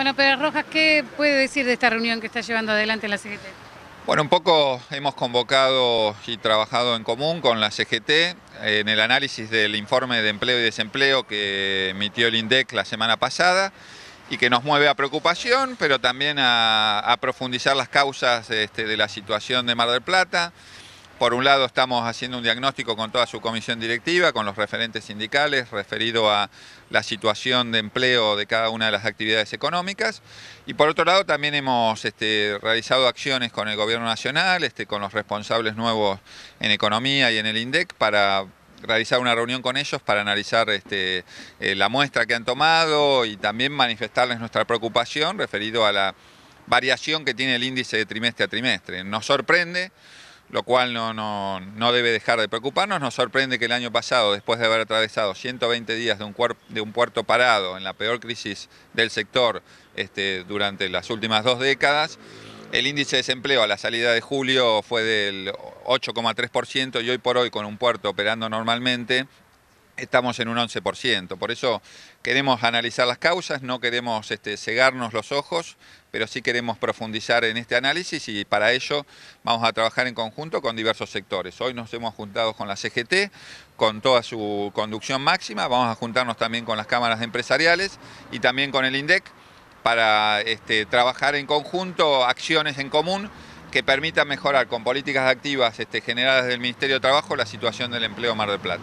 Bueno, Pérez Rojas, ¿qué puede decir de esta reunión que está llevando adelante la CGT? Bueno, un poco hemos convocado y trabajado en común con la CGT en el análisis del informe de empleo y desempleo que emitió el INDEC la semana pasada y que nos mueve a preocupación, pero también a, profundizar las causas este, de la situación de Mar del Plata. Por un lado estamos haciendo un diagnóstico con toda su comisión directiva, con los referentes sindicales, referido a la situación de empleo de cada una de las actividades económicas. Y por otro lado también hemos este, realizado acciones con el Gobierno Nacional, este, con los responsables nuevos en Economía y en el INDEC para realizar una reunión con ellos para analizar este, eh, la muestra que han tomado y también manifestarles nuestra preocupación referido a la variación que tiene el índice de trimestre a trimestre. Nos sorprende lo cual no, no, debe dejar de preocuparnos. Nos sorprende que el año pasado, después de haber atravesado 120 días de un, de un puerto parado en la peor crisis del sector este, durante las últimas dos décadas, el índice de desempleo a la salida de julio fue del 8,3% y hoy por hoy con un puerto operando normalmente estamos en un 11%. Por eso queremos analizar las causas, no queremos este, cegarnos los ojos, pero sí queremos profundizar en este análisis y para ello vamos a trabajar en conjunto con diversos sectores. Hoy nos hemos juntado con la CGT, con toda su conducción máxima, vamos a juntarnos también con las cámaras empresariales y también con el INDEC para este, trabajar en conjunto acciones en común que permitan mejorar con políticas activas este, generadas del Ministerio de Trabajo la situación del empleo Mar del Plata.